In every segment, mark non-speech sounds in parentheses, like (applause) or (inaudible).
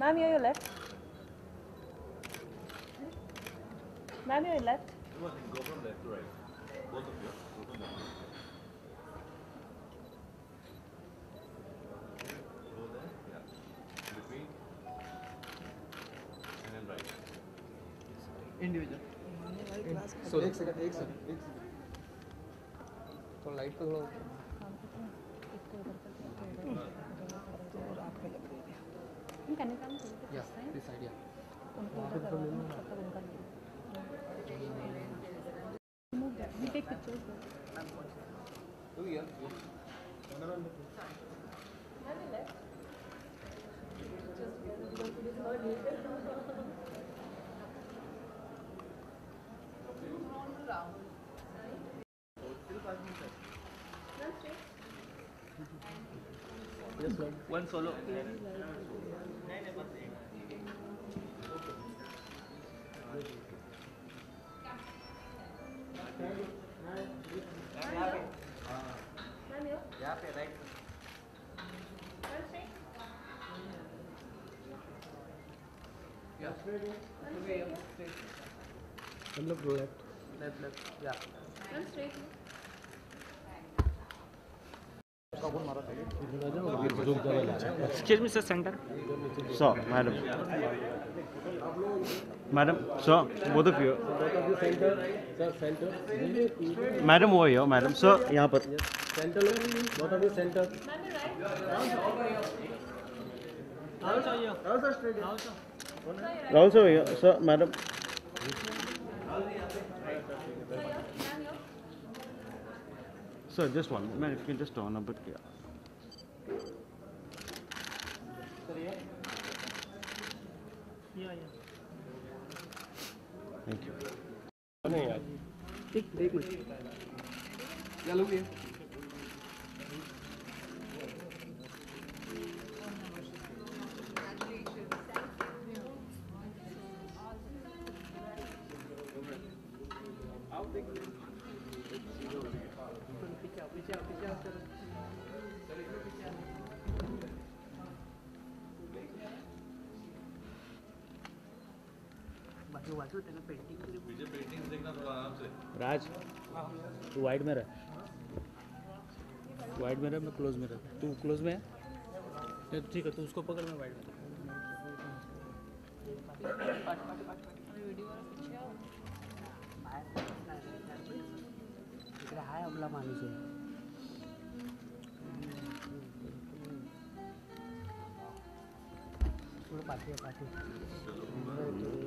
Ma'am, you're your left. Ma'am, you're your left. Go from left to right. Both of you. Go from left. Go there. Yeah. Between. And then right. Individual so एक second एक second एक second तो light को थोड़ा Can you come to या this side या Move that. We take pictures there. तो यार वन सोलो यहाँ पे राइट हम लोग लेफ़्ट लेफ़्ट लेफ़्ट या Excuse me, sir, center. So, madam. Madam, so, both of you. Sir centre Madam over here, madam. So, यहाँ पर. Centre low both of you centre Rahul sir over here. So, madam. Sir, just one man. If you can just turn a bit. Yeah. Thank you. नहीं यार you. एक minute क्या लोगे राज तू wide में रह। वाइड में रह मैं क्लोज में रह। तू क्लोज में है? ठीक है तू उसको पकड़ मैं। वाइड में हाय थोडं पाठी आहे पाठी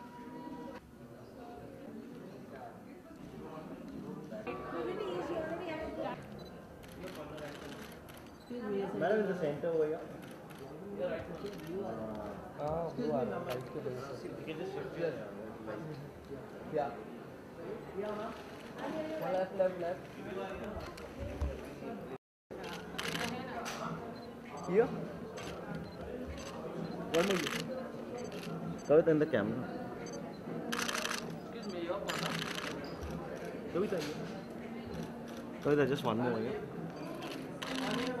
is the center over here? Ah, blue are right to the You can just shift here. Yeah. yeah. Left, left, left. Here? One more. Kavita in the camera. Excuse me, your corner. Kavita, Kavita, just one more. Yeah?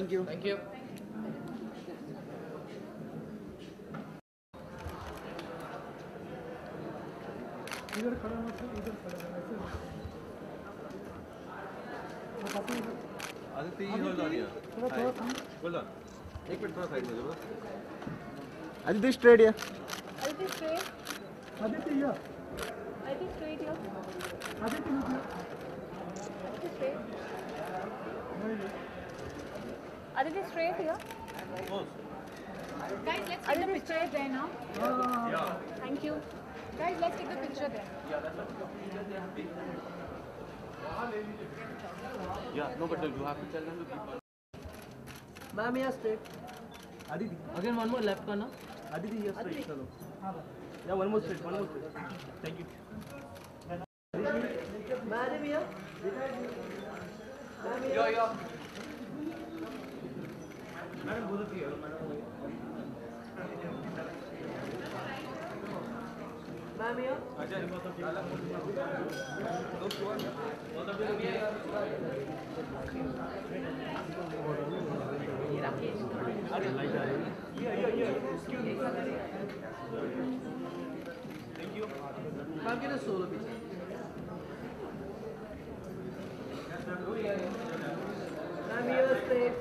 Thank you thank you इधर खड़ा मत इधर खड़ा आदित्य ये hold on here hold on एक minute थोड़ा side में जाओ Aditi, straight here. Aditi straight. Aditi here. Aditi straight here. Aditi straight. Are they straight here. Close. Guys, let's take Aditi, the straight there now. Oh. Yeah. Thank you. Guys, let's take the picture there. Yeah, no, but you have to tell them to keep Ma'am, yeah, straight. Aditi. Again, one more left corner. Aditi, yeah, straight. Aditi. Yeah, one more straight, one more straight. Thank you. Ma'am, yeah. Ma'am, yeah. Of you. Madam, ma'am यहाँ ma'am के ना ma'am यहाँ straight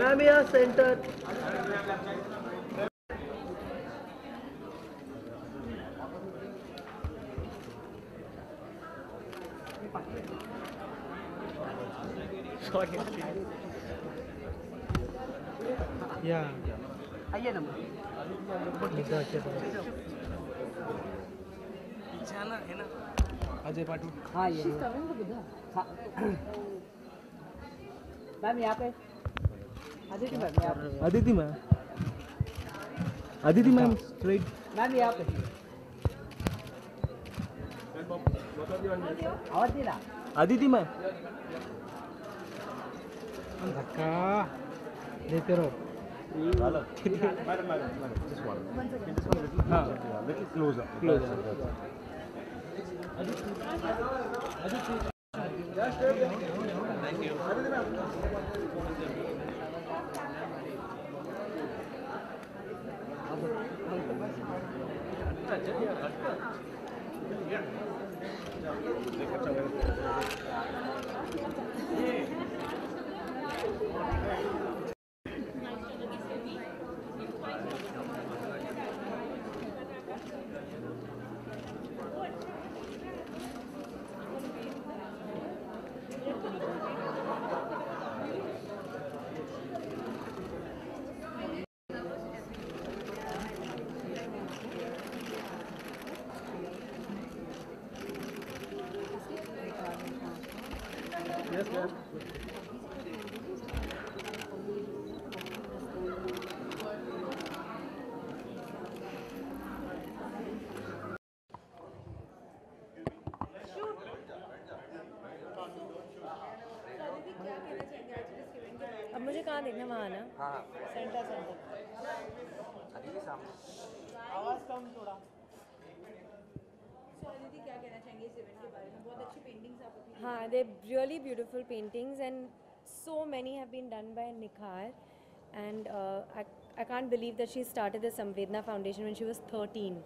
ma'am यहाँ centre. आइए number Ajay Patu. हाँ ये। हाँ ma'am यहाँ पे आदित्य मैम यहाँ पे Aditi, ma'am. Aditi, ma'am, straight. Ma'am यहाँ पे Aditi, ma'am. धक्का देते रहो. Just Thank you. मुझे कहाँ देखना वहाँ ना सेंटर सेंटर हाँ they really beautiful paintings and so many have been done by Nikhar and uh, I, I can't believe that she started the Samvedna Foundation when she was 13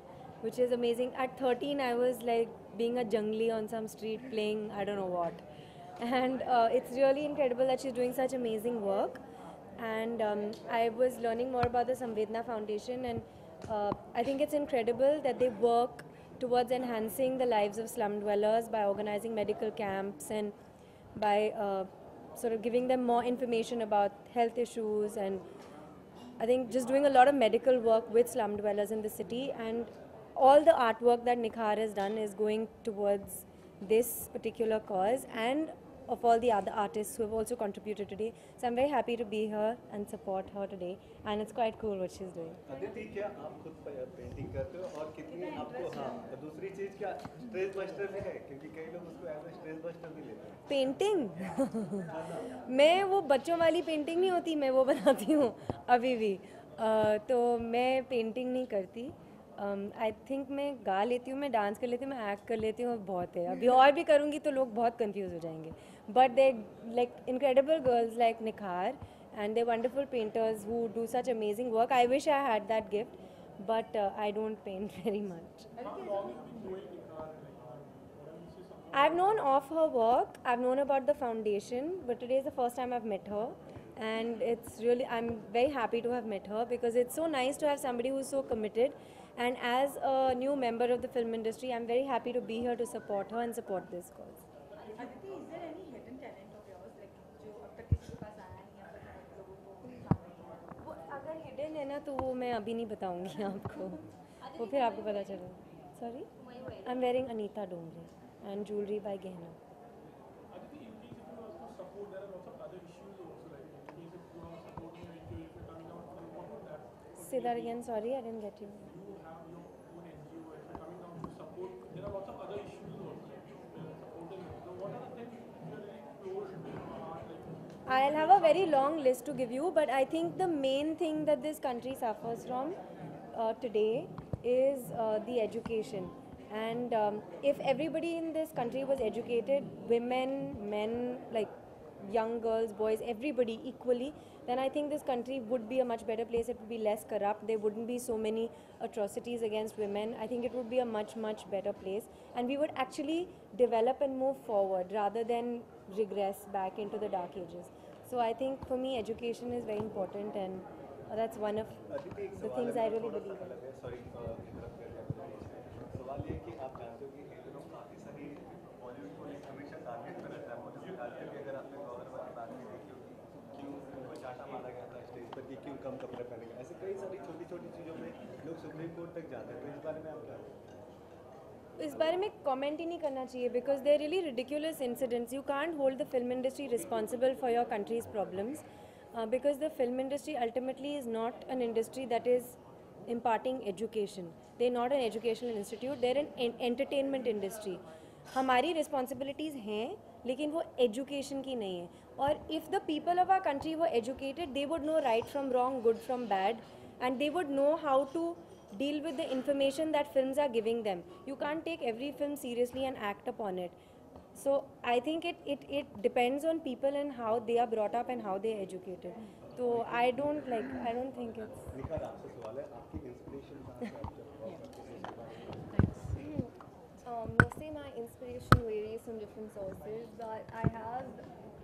which is amazing at 13 I was like being a jungli on some street playing I don't know what and uh, it's really incredible that she's doing such amazing work and um, I was learning more about the Samvedna Foundation and uh, I think it's incredible that they work towards enhancing the lives of slum dwellers by organizing medical camps and by uh, sort of giving them more information about health issues and I think just doing a lot of medical work with slum dwellers in the city. And all the artwork that Nikhar has done is going towards this particular cause. And of all the other artists who have also contributed today. So I'm very happy to be here and support her today. And it's quite cool what she's doing. Aditi क्या आप खुद painting करते हो? और कितनी आपको हाँ दूसरी चीज़ क्या स्ट्रेस बस्टर भी है? क्योंकि कई लोग उसको एज स्ट्रेस बस्टर भी लेते हैं। पेंटिंग (laughs) मैं वो बच्चों वाली पेंटिंग नहीं होती मैं वो बनाती हूँ अभी भी। तो मैं पेंटिंग नहीं करती। आई um, थिंक मैं गा लेती हूँ मैं डांस कर लेती हूँ मैं एक्ट कर लेती हूँ बहुत है। अभी और भी करूँगी तो लोग बहुत कंफ्यूज हो जाएँगे। But they're like incredible girls like Nikhar and they're wonderful painters who do such amazing work. I wish I had that gift, but uh, I don't paint (laughs) very much. I've known of her work, I've known about the foundation, but today is the first time I've met her. And it's really, I'm very happy to have met her because it's so nice to have somebody who's so committed. And as a new member of the film industry, I'm very happy to be here to support her and support this cause. है ना तो वो मैं अभी नहीं बताऊँगी (laughs) आपको वो फिर आपको पता चलेगा sorry I am wearing Anita Dongre and jewellery by Gehna. Sorry, I didn't get you. I'll have a very long list to give you, but I think the main thing that this country suffers from uh, today is uh, the education. And um, if everybody in this country was educated, women, men, like young girls, boys, everybody equally, then I think this country would be a much better place. It would be less corrupt. There wouldn't be so many atrocities against women. I think it would be a much, much better place. And we would actually develop and move forward rather than regress back into the dark ages. So I think for me, education is very important, and uh, that's one of Aditi एक the सवाल things है I मेरा really थोड़ा believe सा in. अलग है sorry interrupt कर दिया मैंने सवाल ये है कि आप जानते हो कि इन दिनों काफ़ी सारी बॉलीवुड पुलिस हमेशा टारगेट पर रहता है। मोदी खासकर कि अगर आपने गौहर वाली बात भी देखी होगी क्यों उनको चाटा मारा गया था स्टेज पर कि क्यों कम कपड़े पहनेंगे ऐसे कई सारी छोटी छोटी चीज़ों में लोग सुप्रीम कोर्ट तक जाते हैं। तो इस बारे में आप क्या इस बारे में कमेंट ही नहीं करना चाहिए because they really ridiculous incidents you can't hold the film industry responsible for your country's problems because the film industry ultimately is not an industry that is imparting education. They're not an educational institute, they're an entertainment industry. हमारी responsibilities हैं, लेकिन वो education की नहीं है. और if the people of our country वो educated they would know right from wrong good from bad and they would know how to deal with the information that films are giving them. You can't take every film seriously and act upon it. So I think it, it, it depends on people and how they are brought up and how they are educated. So I don't like, I don't think it's... Hmm. um, mostly my inspiration varies from different sources, but I have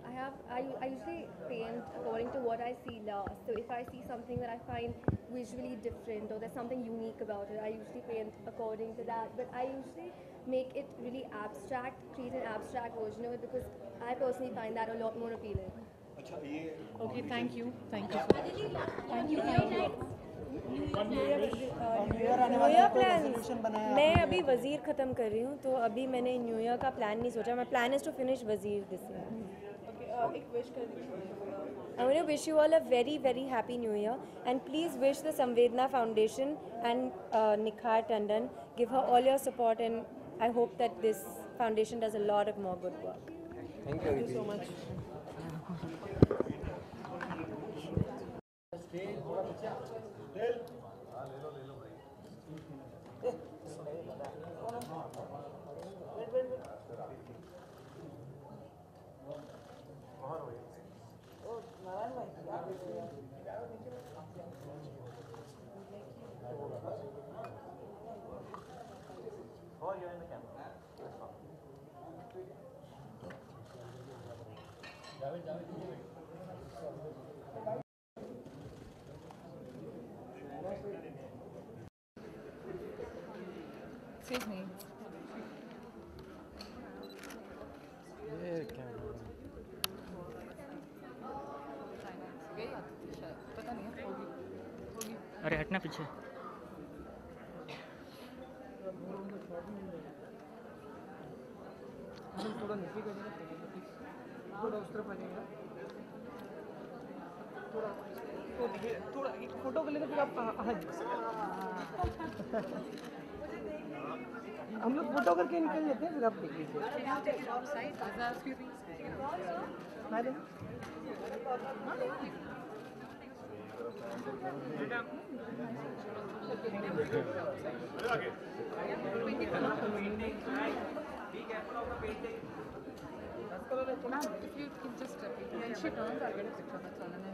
I have, I, I usually paint according to what I see last. So if I see something that I find visually different or there's something unique about it, I usually paint according to that. But I usually make it really abstract, create an abstract version of it because I personally find that a lot more appealing. अच्छा ये Okay, thank you. Thank you. Thank you. Thank you. New year plan मैं अभी वजीर ख़त्म कर रही हूँ तो अभी मैंने न्यू ईयर का प्लान नहीं सोचा my plan is to finish Wazir this year I want to wish you all a very, very happy new year. And please wish the Samvedna Foundation and uh, Nikhar Tandon. Give her all your support, and I hope that this foundation does a lot of more good work. Thank you so much Excuse me. अरे हटना पीछे थोड़ा नीचे photo के लिए तो आप हम लोग फ़ोटो करके निकल लेते हैं, फिर आप देख लीजिए। If you can just repeat. When she turns, I'll get a picture.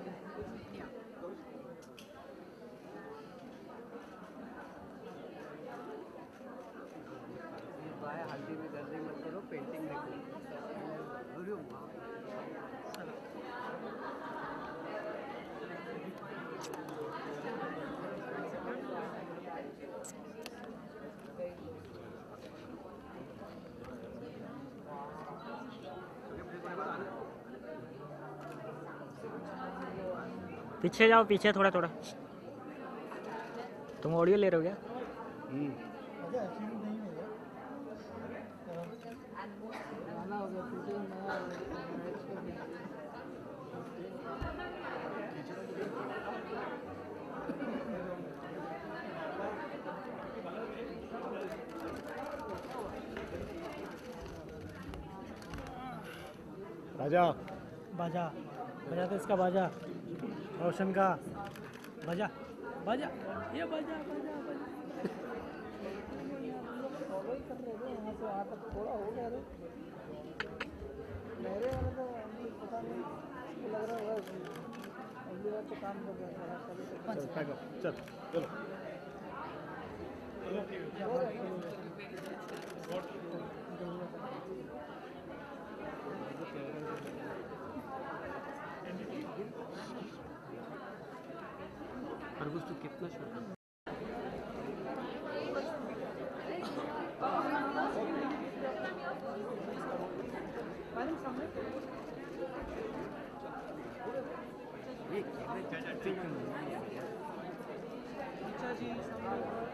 पीछे जाओ पीछे थोड़ा थोड़ा। तुम ऑडियो ले रहे हो क्या? राजा। बाजा। बजा तो इसका बाजा। रोशन का बजा बजा ये बाजा बाजा बाजा। चल चल चलो। खरगोश तो कितना छोटा चलिए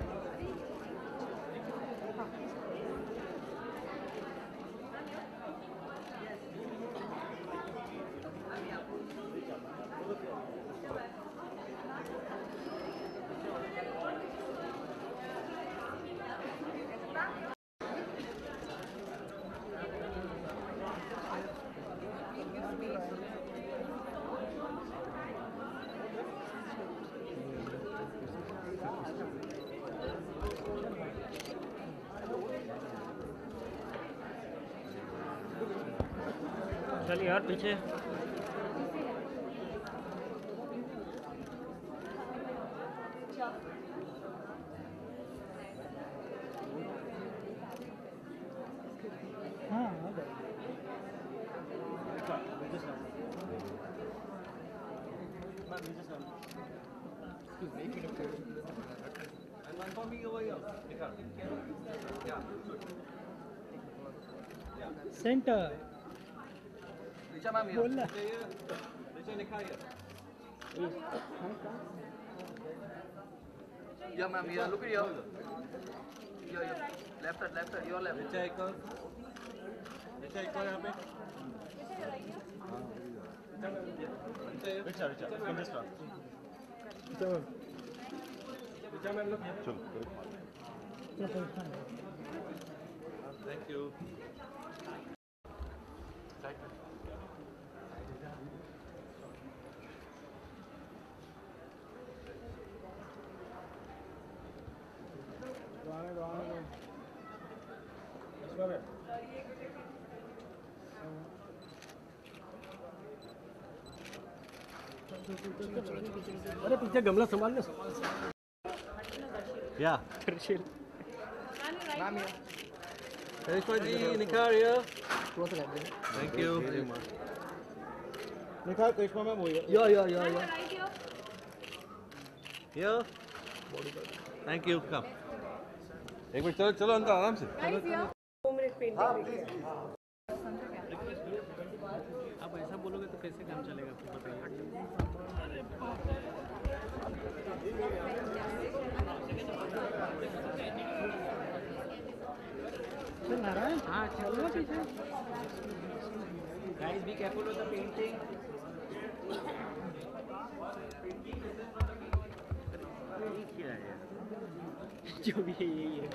और पीछे हाँ हो गया And one for me over here. Nikar. Yeah. Centre Richa ma'am here. बोल ना Richa here. Richa Nikar here. Yeah, ma'am. Yeah, look at here. Here, here. Left side, left side. Your left. Richa एक और Richa एक और यहाँ पे Richa Richa can just start Richa ma'am look here. चलो चलो कोई खाना Thank you. अरे पीछे गमला संभाल here. थोड़ा सा कर Thank you. निकाल करिश्मा मैम हुई है या या या या. Thank you. Come. एक मिनट चलो चलो अंदर आराम से। आप ऐसा बोलोगे तो कैसे काम चलेगा? आपको बताइए। हाँ चलो पीछे guys be careful with the painting जो भी है यही है।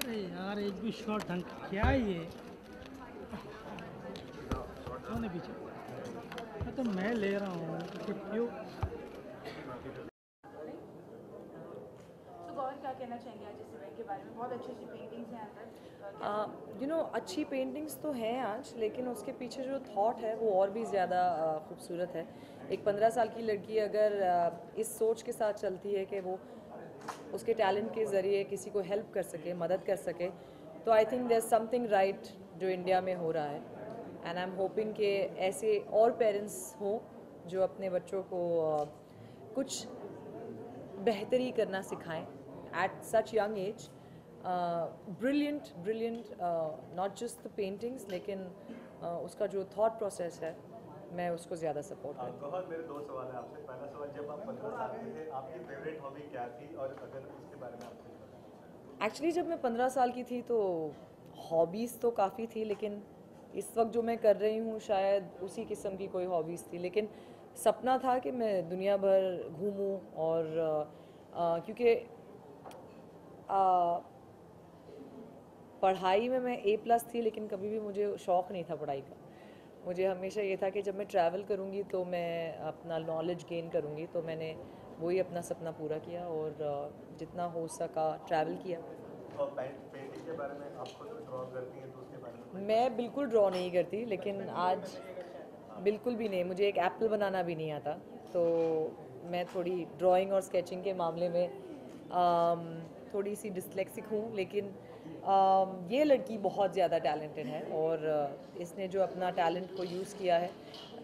अरे यार एक भी शॉट ढंग क्या है ये? कौन है पीछे? हाँ, तो मैं ले रहा हूँ क्यों तो गौर क्या इवेंट के बारे में? बहुत अच्छी पेंटिंग्स यू नो अच्छी पेंटिंग्स तो हैं आज लेकिन उसके पीछे जो थॉट है वो और भी ज़्यादा खूबसूरत है। एक पंद्रह साल की लड़की अगर uh, इस सोच के साथ चलती है कि वो उसके टैलेंट के ज़रिए किसी को हेल्प कर सके मदद कर सके तो I think there something right जो इंडिया में हो रहा है। एंड आई एम होपिंग कि ऐसे और पेरेंट्स हों जो अपने बच्चों को uh, कुछ बेहतरी करना सिखाएँ। At such young age uh, brilliant brilliant uh, not just the paintings लेकिन अ, उसका जो थॉट प्रोसेस है मैं उसको ज़्यादा सपोर्ट करती हूँ। गौहर मेरे दो सवाल है आपसे। पहला सवाल जब आप पंद्रह साल के थे आपकी फेवरेट हॉबी क्या थी? और अगर उसके बारे में आप कुछ एक्चुअली जब मैं पंद्रह साल की थी तो हॉबीज़ तो काफ़ी थी लेकिन इस वक्त जो मैं कर रही हूँ शायद उसी किस्म की कोई हॉबीज़ थी। लेकिन सपना था कि मैं दुनिया भर घूमूं और अ, अ, क्योंकि पढ़ाई में मैं ए प्लस थी लेकिन कभी भी मुझे शौक़ नहीं था पढ़ाई का। मुझे हमेशा ये था कि जब मैं ट्रैवल करूँगी तो मैं अपना नॉलेज गेन करूँगी तो मैंने वही अपना सपना पूरा किया और जितना हो सका ट्रैवल किया। पेंटिंग के बारे में आप खुद ड्रॉ करती हैं तो उसके बारे में मैं बिल्कुल ड्रॉ नहीं करती लेकिन आज बिल्कुल भी नहीं। मुझे एक एप्पल बनाना भी नहीं आता तो मैं थोड़ी ड्राइंग और स्केचिंग के मामले में थोड़ी सी डिसलेक्सिक हूँ, लेकिन ये लड़की बहुत ज़्यादा टैलेंटेड है और इसने जो अपना टैलेंट को यूज़ किया है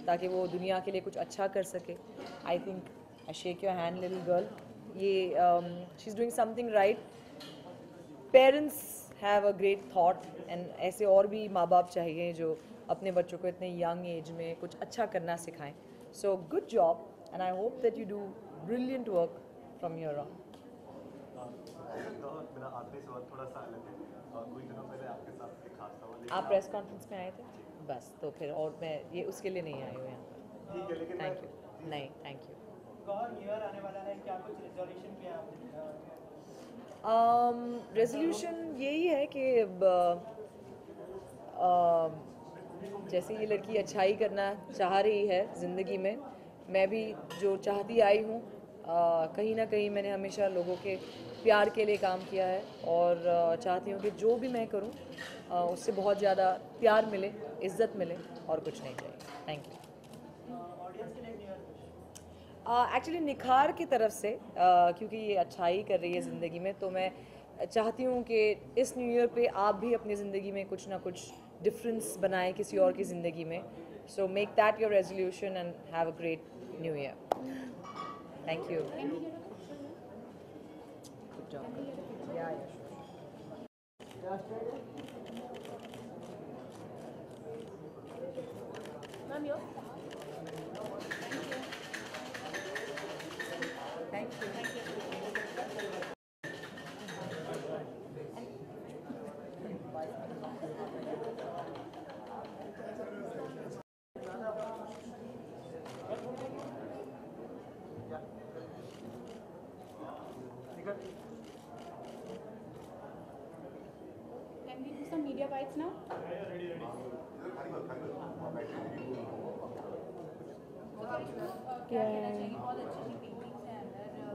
ताकि वो दुनिया के लिए कुछ अच्छा कर सके। I think I shake your hand little girl ये she is doing something right parents have a great thought and ऐसे और भी माँ बाप चाहिए जो अपने बच्चों को इतने यंग एज में कुछ अच्छा करना सिखाएँ। So good job and I hope that you do brilliant work from your own Gauahar मेरा आखिरी सवाल थोड़ा सा अलग है। कुछ दिनों पहले आपके साथ एक खास सवाल आप प्रेस कॉन्फ्रेंस में आए थे? बस तो फिर और मैं ये उसके लिए नहीं आई हूँ यहाँ पर। ठीक है लेकिन थैंक यू नहीं thank you Gauahar new year आने वाला है? क्या कुछ रिजोल्यूशन किया आपने? रेजोल्यूशन यही है कि जैसे ये लड़की अच्छाई करना चाह रही है ज़िंदगी में मैं भी जो चाहती आई हूँ कहीं ना कहीं मैंने हमेशा लोगों के प्यार के लिए काम किया है और चाहती हूँ कि जो भी मैं करूँ उससे बहुत ज़्यादा प्यार मिले इज़्ज़त मिले और कुछ नहीं चाहिए। थैंक यू एक्चुअली निखार की तरफ़ से uh, क्योंकि ये अच्छाई कर रही है ज़िंदगी में तो मैं चाहती हूँ कि इस न्यू ईयर पे आप भी अपनी ज़िंदगी में कुछ ना कुछ डिफरेंस बनाएँ किसी और की ज़िंदगी में। So make that your resolution and have a great new year Thank you. Good job. Yeah, yeah. Ma'am, you. Thank you.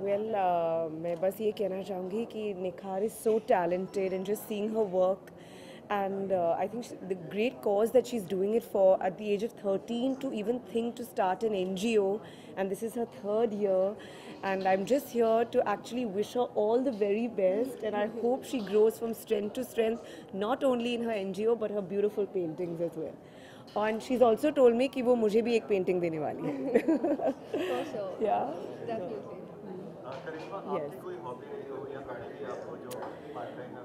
Well मैं बस ये कहना चाहूँगी कि Nikhar is so talented and just seeing her work and uh, I think she, the great cause that she's doing it for at the age of 13 to even think to start an NGO, and this is her third year. And I'm just here to actually wish her all the very best, and I (laughs) hope she grows from strength to strength, not only in her NGO but her beautiful paintings as well. And she's also told me कि वो मुझे भी एक painting देने वाली है. (laughs) Yeah.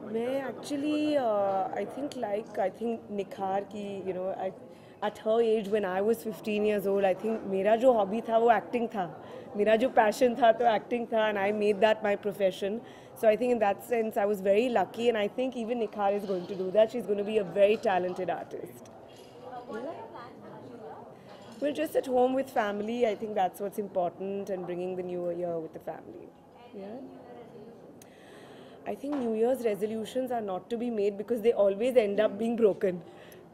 में मैं actually I think like I think Nikhar की you know at her age when I was 15 years old I think मेरा जो हॉबी था वो एक्टिंग था। मेरा जो पैशन था तो एक्टिंग था and I made that my profession so I think in that sense I was very lucky and I think even Nikhar is going to do that she is going to be a very talented artist We're just at home with family. I think that's what's important and bringing the new year with the family. Yeah. I think New Year's resolutions are not to be made because they always end up being broken.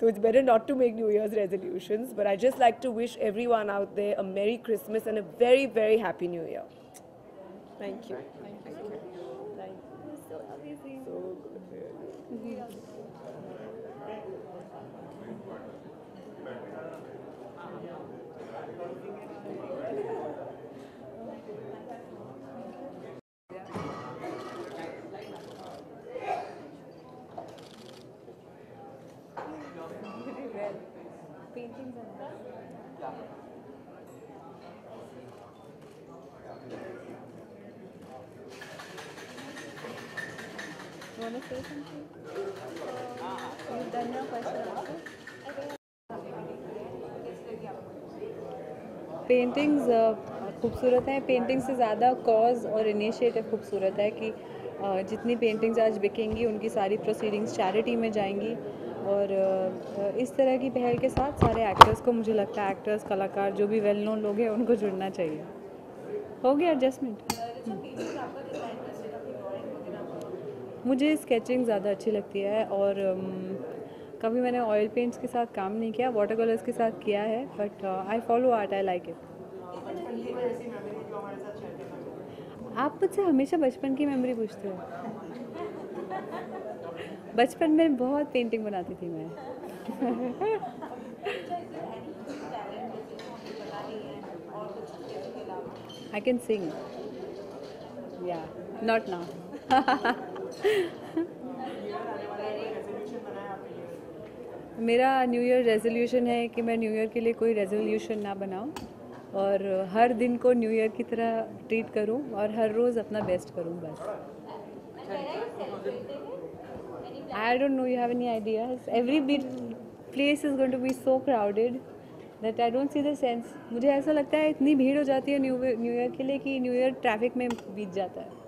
So it's better not to make New Year's resolutions. But I just like to wish everyone out there a Merry Christmas and a very, very Happy New Year. Thank you. Thank you. Thank you. So amazing. So good. Mm-hmm. want to say something? You've done question paintings uh, खूबसूरत हैं। Painting से ज़्यादा cause और initiative खूबसूरत है कि uh, जितनी paintings आज बिकेंगी, उनकी सारी प्रोसीडिंग्स चैरिटी में जाएँगी। और uh, इस तरह की पहल के साथ सारे एक्टर्स को मुझे लगता है एक्टर्स कलाकार, जो भी वेल नोन लोग हैं, उनको जुड़ना चाहिए। हो गया एडजस्टमेंट मुझे स्केचिंग ज़्यादा अच्छी लगती है और कभी मैंने ऑयल पेंट्स के साथ काम नहीं किया वाटर कलर्स के साथ किया है but I follow art I like it आप मुझसे हमेशा बचपन की मेमोरी पूछते हो? बचपन में बहुत पेंटिंग बनाती थी मैं। आई कैन सिंग या नॉट नाउ मेरा न्यू ईयर रेजोल्यूशन है कि मैं न्यू ईयर के लिए कोई रेजोल्यूशन ना बनाऊँ और हर दिन को न्यू ईयर की तरह ट्रीट करूँ और हर रोज़ अपना बेस्ट करूँ बस। I don't know you have any ideas every bit place is going to be so crowded that I don't see the sense मुझे ऐसा लगता है इतनी भीड़ हो जाती है न्यू न्यू ईयर के लिए कि न्यू ईयर ट्रैफ़िक में बीत जाता है।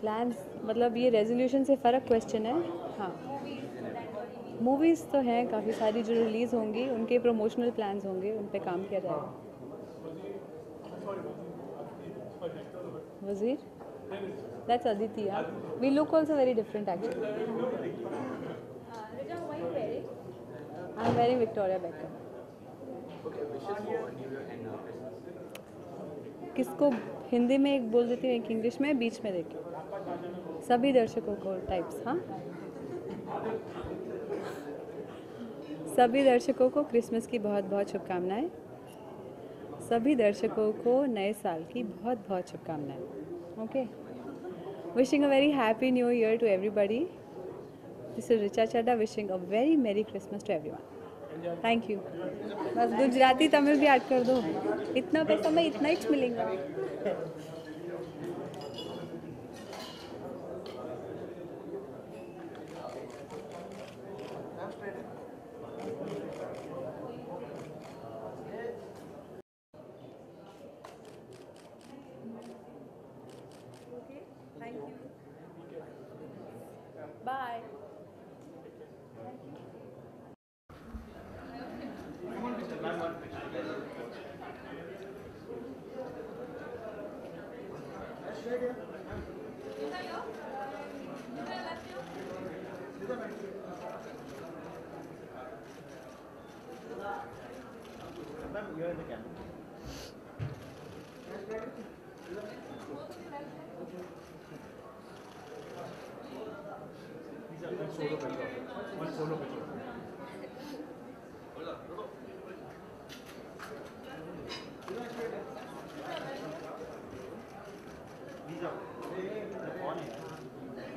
प्लान्स मतलब ये रेजोल्यूशन से फ़र्क क्वेश्चन है। हाँ। मूवीज़ तो हैं काफ़ी सारी जो रिलीज़ होंगी उनके प्रमोशनल प्लान्स होंगे उन पर काम किया जाएगा। Wazir? That's Aditi we look also very different actually Rija, why you wearing? I am very Victoria Becker Okay, wishes for New Year and Christmas. किसको हिंदी में एक बोल देती हूँ एक इंग्लिश में बीच में देखिए सभी दर्शकों को टाइप्स हाँ? सभी दर्शकों को क्रिसमस की बहुत बहुत शुभकामनाएँ। सभी दर्शकों को नए साल की बहुत बहुत शुभकामनाएँ okay wishing a very happy new year to everybody this is Richa Chadha wishing a very merry Christmas to everyone thank you बस गुजराती तमिल भी ऐड कर दो। इतना पैसा मैं इतना ही मिलेगा Thank you. Bye. Ma'am, you are in the camera. These are one solo picture. One solo picture. These are कौन है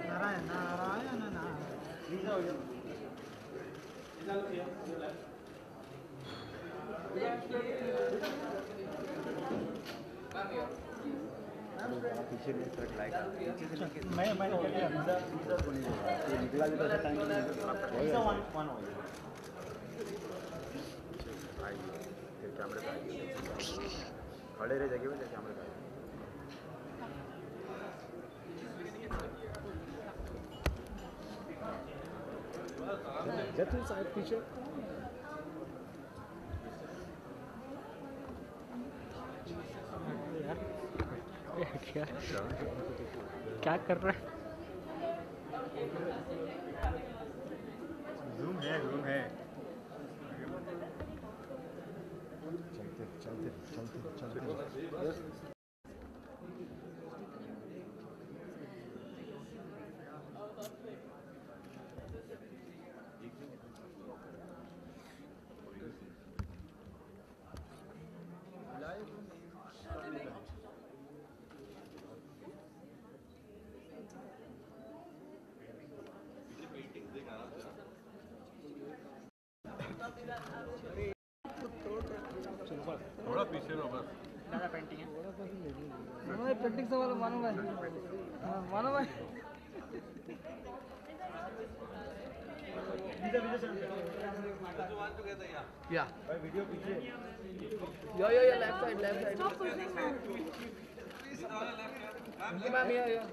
Narayan Narayan Narayan These are your पीछे भी ट्रक लाएगा पीछे से लेके मैं मैं ये निकला भी तो ऐसा time These are one one only. आएगी फिर कैमरे पे आएगी खड़े रह जगह पे कैमरे पे आएगी जा तू साइड पीछे क्या? क्या कर रहा है? जूम है जूम है। चलते चलते चलते चलते थोड़ा पीछे रहो बस ज़्यादा पेंटिंग है मानो भाई पेंटिंग से वाला मानो भाई हाँ मानो भाई These are Yeah. वीडियो पीछे Yeah, yeah, yeah, left side, left side. Stop pushing her. Ma'am, yeah, yeah.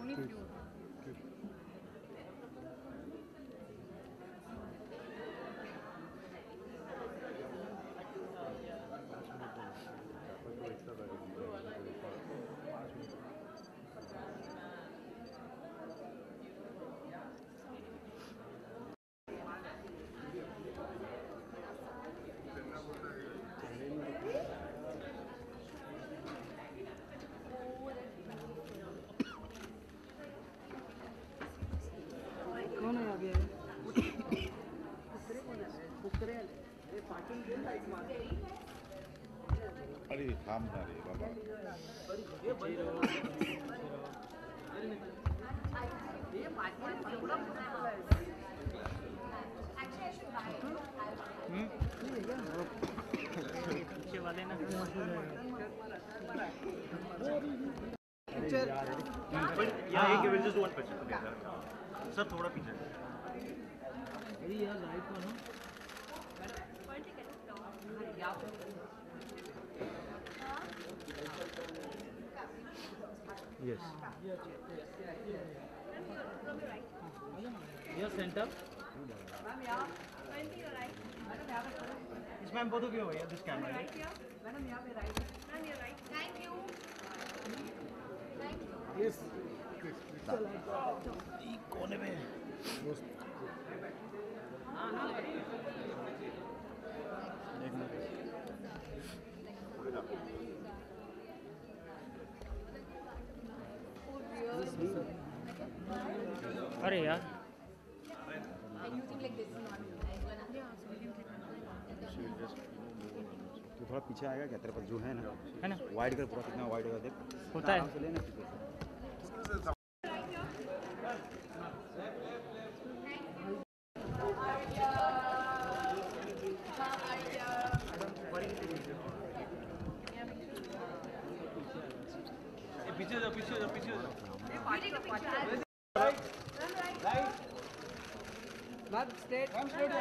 Only few. कौन है आगे अरे थाम ना रे बाबा पीछे वाले ना Picture. Yeah, okay, we'll just do one picture together. Sir थोड़ा पीछे अरे यार राइट को ना Yes. Your center. Yes, ma'am, both of you over here, this camera. right? Yes. कोने में अरे यार। तो थोड़ा पीछे आएगा क्या? तेरे पास जो है ना है ना? वाइड कर पूरा कितना वाइड होगा देख। होता है।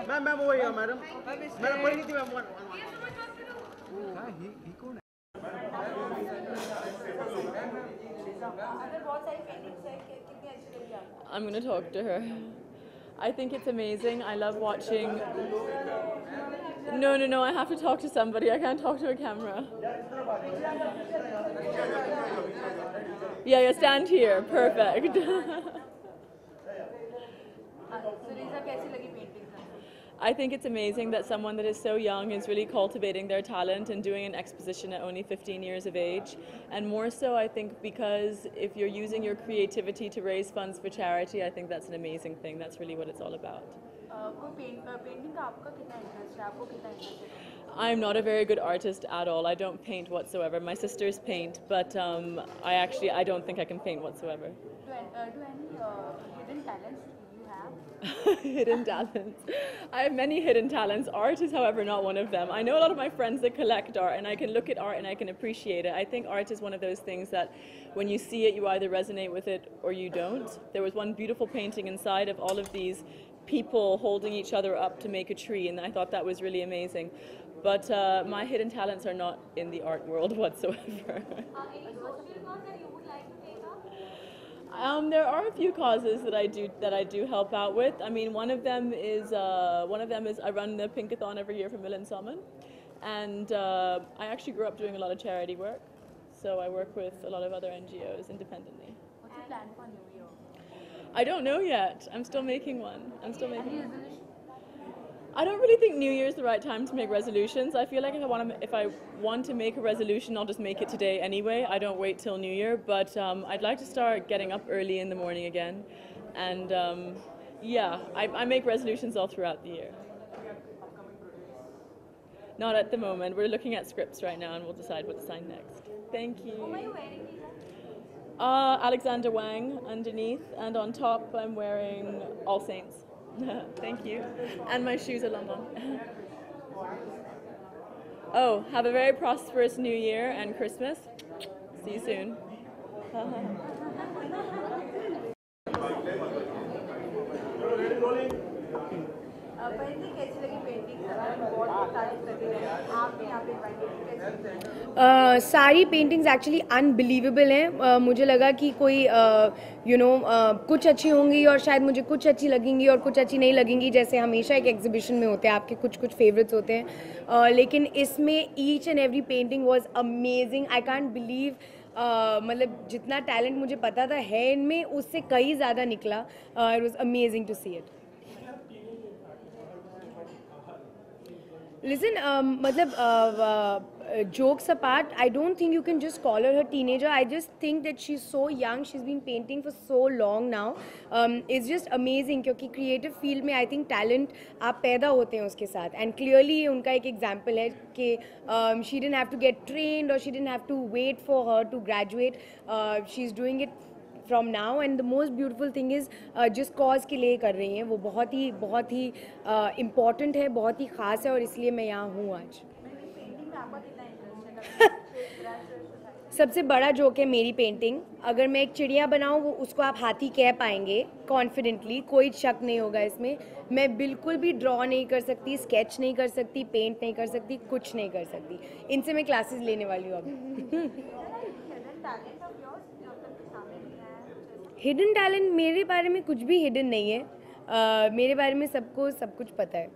Ma'am. Ma'am, over here, madam. Madam, he. I'm going to talk to her. I think it's amazing. I love watching. No, no, no, I have to talk to somebody. I can't talk to a camera. Yeah, yeah, stand here. Perfect. (laughs) I think it's amazing that someone that is so young is really cultivating their talent and doing an exposition at only 15 years of age. And more so, I think, because if you're using your creativity to raise funds for charity, I think that's an amazing thing. That's really what it's all about. Uh, I'm not a very good artist at all. I don't paint whatsoever. My sisters paint, but um, I actually I don't think I can paint whatsoever. Do, uh, any uh, hidden talents (laughs) hidden talents. I have many hidden talents. Art is, however, not one of them. I know a lot of my friends that collect art, and I can look at art and I can appreciate it. I think art is one of those things that when you see it, you either resonate with it or you don't. There was one beautiful painting inside of all of these people holding each other up to make a tree, and I thought that was really amazing. But uh, my hidden talents are not in the art world (laughs) whatsoever. Um, there are a few causes that I do that I do help out with. I mean, one of them is uh, one of them is I run the Pinkathon every year for Milan Salman, and uh, I actually grew up doing a lot of charity work. So I work with a lot of other NGOs independently. What's your plan for New Year? I don't know yet. I'm still making one. I'm still making. one. I don't really think New Year's is the right time to make resolutions. I feel like if I want to, if I want to make a resolution, I'll just make it today anyway. I don't wait till New Year. But um, I'd like to start getting up early in the morning again, and um, yeah, I, I make resolutions all throughout the year. Not at the moment. We're looking at scripts right now, and we'll decide what to sign next. Thank you. Uh, Alexander Wang underneath, and on top I'm wearing All Saints. (laughs) Thank you. And my shoes are London. (laughs) oh, have a very prosperous New Year and Christmas. See you soon. (laughs) सारी paintings actually unbelievable हैं। मुझे लगा कि कोई you uh, know you know, uh, कुछ अच्छी होंगी और शायद मुझे कुछ अच्छी लगेंगी और कुछ अच्छी नहीं लगेंगी जैसे हमेशा एक एग्जीबिशन में होते हैं आपके कुछ कुछ फेवरेट्स होते हैं। Uh, लेकिन इसमें each and every painting was amazing I can't believe मतलब जितना टैलेंट मुझे पता था है इनमें उससे कई ज़्यादा निकला। It was amazing to see it Listen, um, matlab, uh, uh, jokes apart, I don't think you can just call her a teenager. I just think that she's so young. She's been painting for so long now. Um, it's just amazing क्योंकि creative field में I think talent आप पैदा होते हैं उसके साथ and clearly ये उनका एक example है कि um, she didn't have to get trained or she didn't have to wait for her to graduate. Uh, she's doing it from now and the most beautiful thing is जिस cause के लिए कर रही हैं, वो बहुत ही बहुत ही इंपॉर्टेंट है, बहुत ही ख़ास है, और इसलिए मैं यहाँ हूँ आज। (laughs) सबसे बड़ा जोक है मेरी पेंटिंग अगर मैं एक चिड़िया बनाऊँ, वो, उसको आप हाथी कह पाएँगे कॉन्फिडेंटली कोई शक नहीं होगा इसमें। मैं बिल्कुल भी ड्रॉ नहीं कर सकती स्केच नहीं कर सकती पेंट नहीं कर सकती, कुछ नहीं कर सकती। इनसे मैं क्लासेस लेने वाली हूँ अब (laughs) टैलेंट ऑफ़ योर्स जो आपके सामने भी है हिडन टैलेंट मेरे बारे में कुछ भी हिडन नहीं है। uh, मेरे बारे में सबको सब कुछ पता है।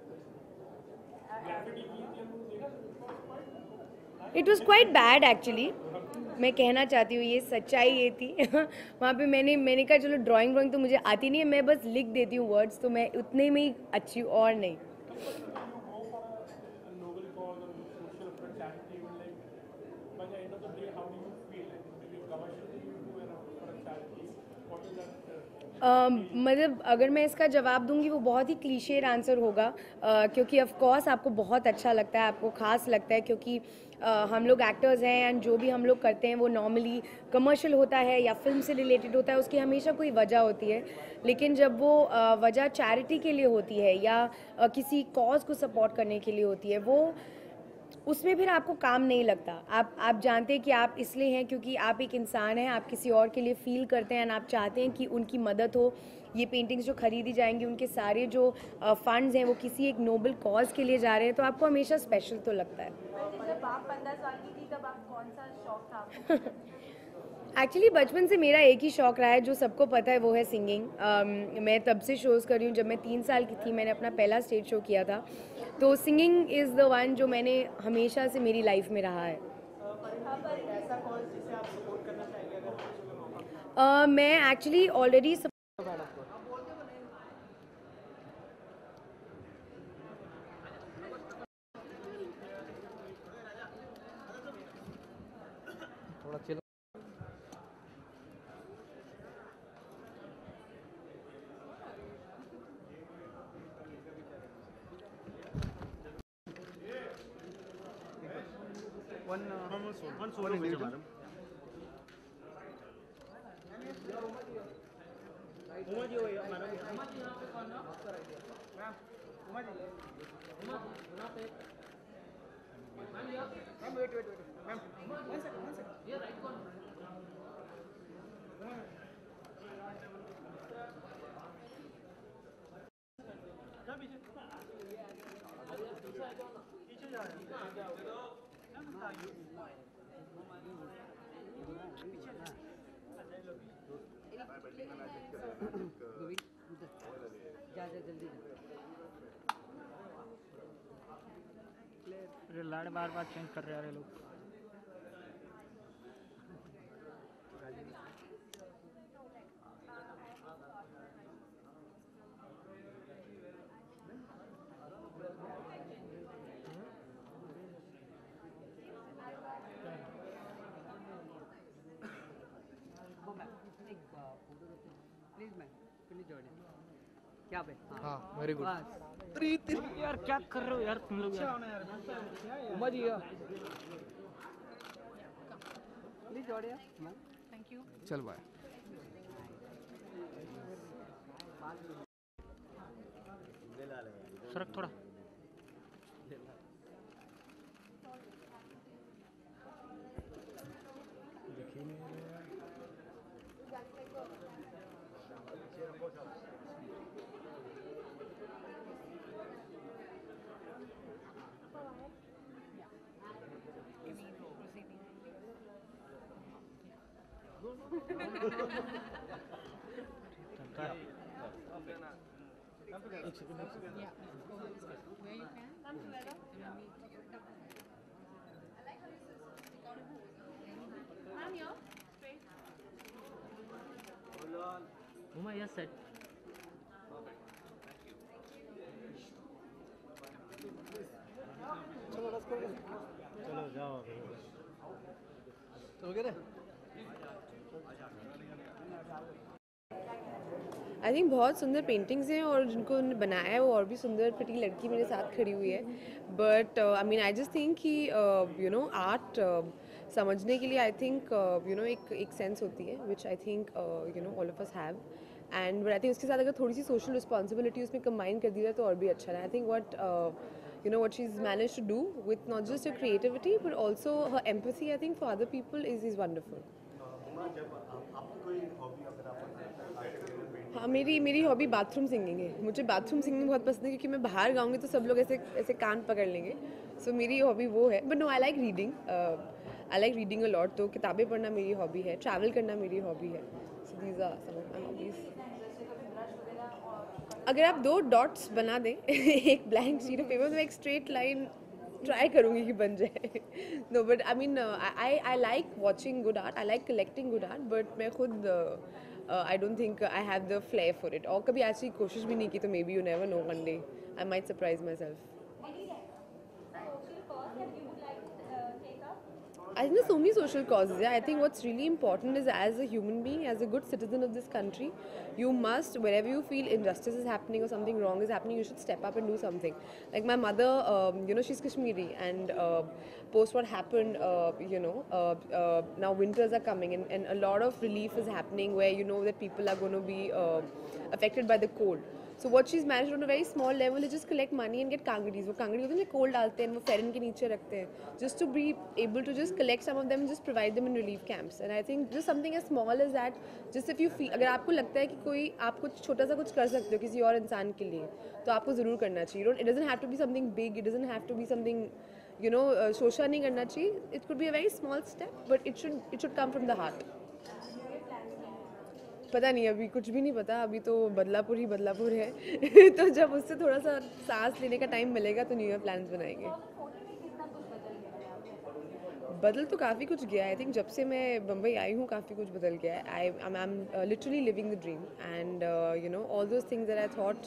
It was quite bad actually मैं कहना चाहती हूँ ये सच्चाई ये थी। (laughs) वहाँ पे मैंने मैंने कहा चलो ड्राइंग ड्राइंग तो मुझे आती नहीं है मैं बस लिख देती हूँ वर्ड्स तो मैं उतने में ही अच्छी और नहीं। मतलब अगर मैं इसका जवाब दूँगी, वो बहुत ही क्लीशेड आंसर होगा। क्योंकि ऑफ़ कोर्स आपको बहुत अच्छा लगता है, आपको ख़ास लगता है, क्योंकि हम लोग एक्टर्स हैं एंड जो भी हम लोग करते हैं, वो नॉर्मली कमर्शियल होता है या फ़िल्म से रिलेटेड होता है, उसकी हमेशा कोई वजह होती है। लेकिन जब वो वजह चैरिटी के लिए होती है या किसी कॉज को सपोर्ट करने के लिए होती है, वो उसमें फिर आपको काम नहीं लगता। आप आप जानते हैं कि आप इसलिए हैं क्योंकि आप एक इंसान हैं आप किसी और के लिए फील करते हैं एंड आप चाहते हैं कि उनकी मदद हो। ये पेंटिंग्स जो खरीदी जाएँगी उनके सारे जो फंड्स हैं वो किसी एक नोबल कॉज के लिए जा रहे हैं तो आपको हमेशा स्पेशल तो लगता है। एक्चुअली बचपन से मेरा एक ही शौक रहा है जो सबको पता है वो है सिंगिंग मैं तब से शोज़ कर रही हूँ जब मैं तीन साल की थी मैंने अपना पहला स्टेज शो किया था. तो सिंगिंग इज़ द वन जो मैंने हमेशा से मेरी लाइफ में रहा है. Uh, मैं actually already One, uh, one one individual. Uma ji हो या मैडम उमा जी यहाँ पे कौन है मैम उमा जी उमा यहाँ पे ma'am wait wait wait ma'am one second one second ये राइट कौन पीछे जा रहे अरे लाड़ बार बार चेंज कर रहे हैं। लोग प्लीज़ मैम प्लीज़ जोड़े क्या पे हाँ, very good. तेरी यार क्या कर रहे हो यार तुम लोग यार? उमा जी प्लीज़ जोड़े थैंक यू चल बाय सरक थोड़ा। Uma, yes, set. चलो जाओ तो वगैरह I think बहुत सुंदर पेंटिंग्स हैं और जिनको उन्होंने बनाया है वो और भी सुंदर प्रिटी लड़की मेरे साथ खड़ी हुई है। But I mean I just think कि यू नो आर्ट समझने के लिए आई थिंक यू नो एक एक सेंस होती है which I think you know all of us have and but I think उसके साथ अगर थोड़ी सी सोशल रिस्पॉन्सिबिलिटी उसमें कंबाइन कर दी जाए तो और भी अच्छा है I think what you know, what she's managed to do with not just her creativity, but also her empathy, i think, for other people is is wonderful Huma जब आप- आपकी कोई हॉबी अगर आप हाँ मेरी मेरी हॉबी बाथरूम सिंगिंग है। मुझे बाथरूम सिंगिंग बहुत पसंद है क्योंकि मैं बाहर गाऊँगी तो सब लोग ऐसे ऐसे कान पकड़ लेंगे। सो so, मेरी हॉबी वो है। But no I like reading I like reading a lot तो किताबें पढ़ना मेरी हॉबी है। ट्रैवल करना मेरी हॉबी है। So these are some of my hobbies अगर आप दो डॉट्स बना दें (laughs) एक ब्लैंक शीट ऑफ़ पेपर तो एक स्ट्रेट लाइन ट्राई करूँगी कि बन जाए। No but I mean I I like watching good art I like collecting good art but मैं खुद I don't think I have the flair for it और कभी ऐसी कोशिश भी नहीं की तो maybe you never know one day I might surprise myself I think there's so many social causes. Yeah, I think what's really important is as a human being, as a good citizen of this country, you must, wherever you feel injustice is happening or something wrong is happening, you should step up and do something. Like my mother, um, you know, she's Kashmiri, and uh, post what happened, uh, you know, uh, uh, now winters are coming, and, and a lot of relief is happening where you know that people are going to be uh, affected by the cold. So what cheese manage on a very small level is just collect money and get kangris वो कांगड़ी होते हैं cold डालते हैं, वो फेरन के नीचे रखते हैं just to be able to just collect some of them just provide them in relief camps and I think just something as small is that just if you feel अगर आपको लगता है कि कोई आप कुछ छोटा सा कुछ कर सकते हो किसी और इंसान के लिए तो आपको ज़रूर करना चाहिए। It doesn't have to be something big it doesn't have to be something you know शोशा नहीं करना चाहिए। It could be a very small step but it should it should come from the heart पता नहीं, अभी कुछ भी नहीं पता, अभी तो बदलापुर ही बदलापुर है। (laughs) तो जब उससे थोड़ा सा सांस लेने का टाइम मिलेगा तो न्यू ईयर प्लान्स बनाएँगे। बदल तो काफ़ी कुछ गया आई थिंक जब से मैं बम्बई आई हूँ, काफ़ी कुछ बदल गया है। I I am literally living the dream and you know all those things that I thought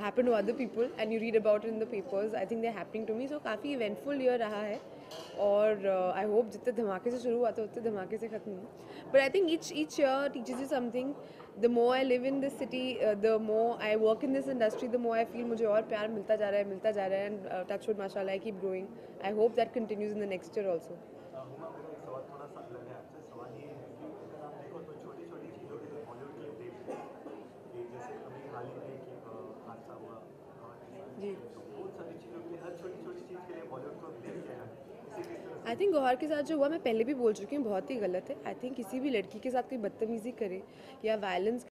happen to other people and you read about in the papers I think they happening to me so काफ़ी eventful year रहा है। और I hope जितने धमाके से शुरू हुआ था, उतने धमाके से ख़त्म हुआ। But I think each each year teaches you something the more I live in this city the more I work in this industry the more I feel मुझे और प्यार मिलता जा रहा है, मिलता जा रहा है एंड टच वुड माशाल्लाह I keep growing I hope that continues in the next year also Huma मेरा एक सवाल थोड़ा सा अलग है आपसे सवाल ये है कि अगर आप देखो तो छोटी छोटी चीज़ों के लिए बॉलीवुड के लिए देख कि जैसे अभी हाल ही में एक अ, हादसा हुआ जी तो बहुत सारी चीज़ों के लिए हर छोटी छोटी चीज़ के लिए बॉलीवुड को देख के है इसी के तरह आई थिंक गौहर के साथ जो हुआ, मैं पहले भी बोल चुकी हूँ, बहुत ही गलत है। आई थिंक किसी भी लड़की के साथ कोई बदतमीज़ी करे या वायलेंस